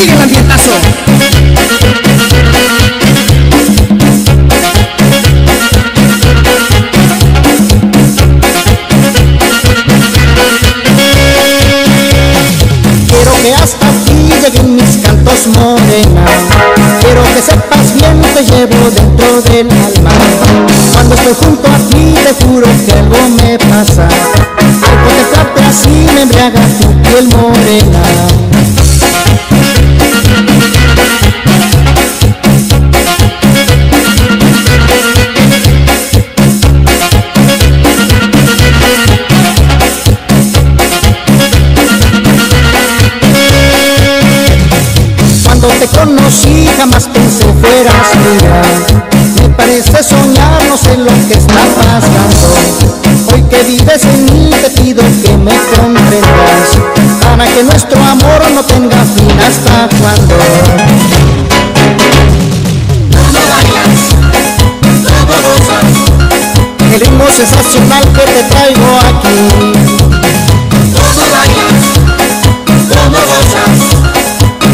sigue el ambientazo. Quiero que hasta aquí lleguen mis cantos morena. Quiero que sepas bien te llevo dentro del alma. Cuando estoy junto a ti te juro que algo me pasa. Al contemplarte así me embriaga tu piel morena jamás pensé fueras mía Me parece soñar, no sé lo que está pasando. Hoy que vives en mí te pido que me comprendas. Para que nuestro amor no tenga fin hasta cuando El ritmo sensacional que te traigo aquí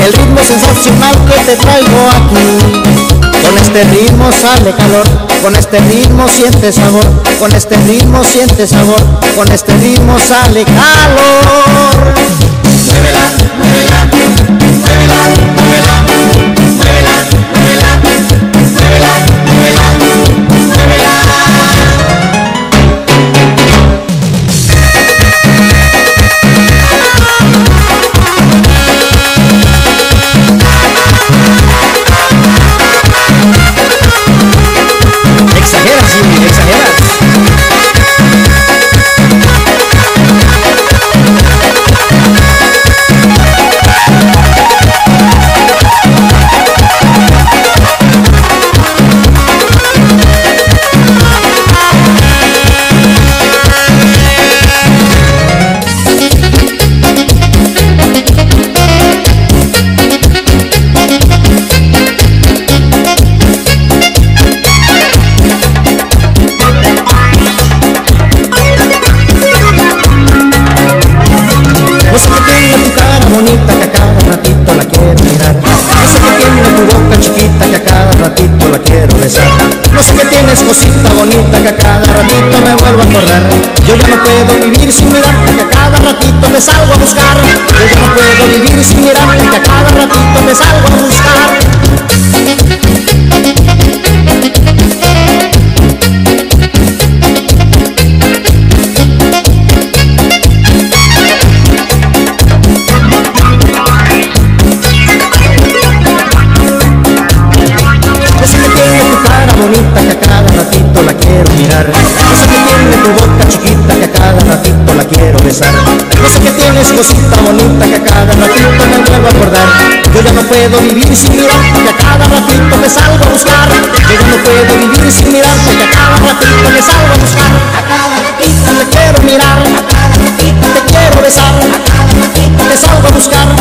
El ritmo sensacional que te traigo aquí. Con este ritmo sale calor Con este ritmo siente sabor Con este ritmo siente sabor Con este ritmo sale calor me Yo ya no puedo vivir sin mirarte que a cada ratito te salgo a buscar cosita bonita que a cada ratito me vuelvo a acordar. Yo ya no puedo vivir sin mirarte que a cada ratito me salgo a buscar. Yo ya no puedo vivir sin mirarte que a cada ratito me salgo a buscar. A cada ratito te quiero mirar A cada ratito te quiero besar. A cada ratito te salgo a buscar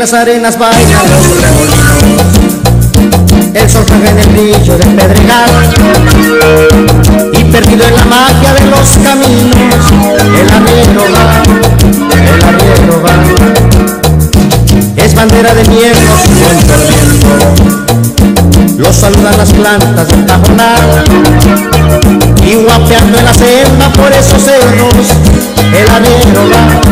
las arenas bailan los remolinos. El sol juega en el brillo del pedregal y perdido en la magia de los caminos, el arriero va, el arriero va. Es bandera de miedo su viento. Lo saludan las plantas del tajonal y guapeando en la selva por esos cerros, el arriero va,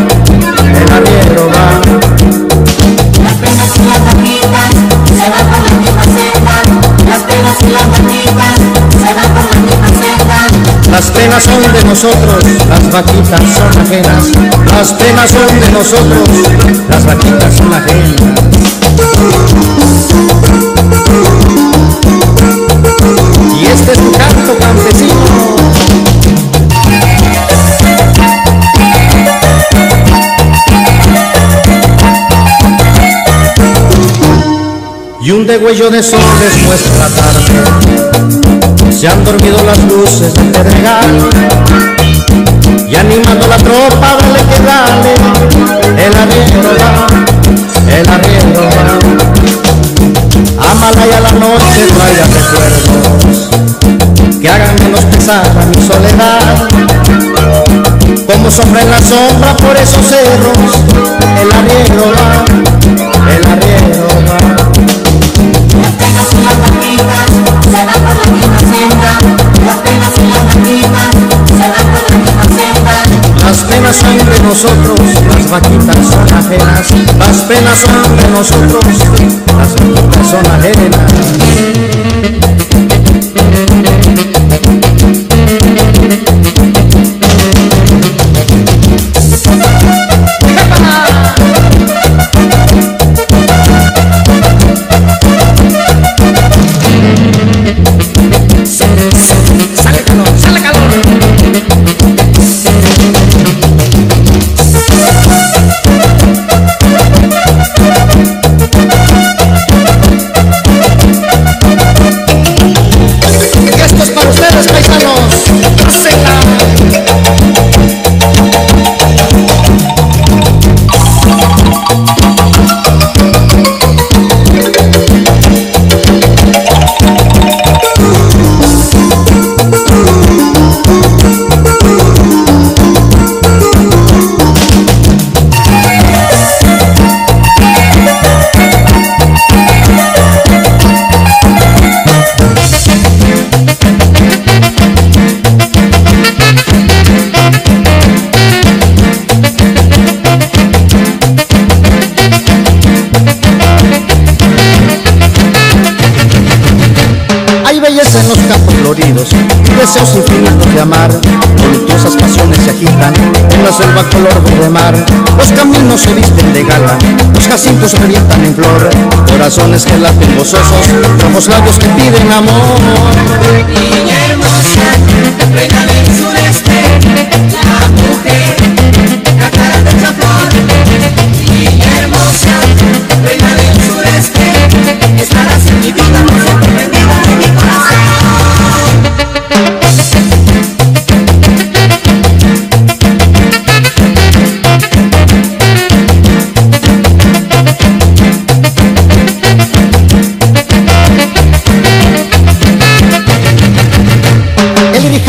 penas son de nosotros, las vaquitas son ajenas. Las penas son de nosotros, las vaquitas son ajenas. Y este es tu canto campesino. Y un degüello de sol les muestra la tarde. Se han dormido las luces del pedregal y animando la tropa, dale que dale. El arriero va, el arriero va. Ámala y a la noche traiga recuerdos que hagan menos pesada mi soledad. Como sombra en la sombra por esos cerros, el arriero va, nosotros, las vaquitas son ajenas. Las penas son de nosotros, las vaquitas son ajenas. Deseos infinitos de amar, voluptuosas pasiones se agitan en la selva color verde mar. Los caminos se visten de gala, los jacintos revientan en flor, corazones que laten gozosos, rojos labios que piden amor. Niña hermosa, reina del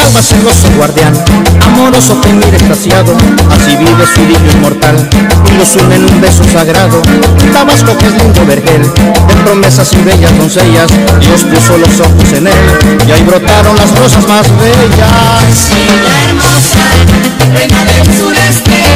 Grijalba celoso guardián, amoroso temir extasiado, así vive su idilio inmortal, y los une en un beso sagrado. Tabasco que es lindo vergel, de promesas y bellas doncellas, Dios puso los ojos en él, y ahí brotaron las rosas más bellas. Niña hermosa, reina del sureste.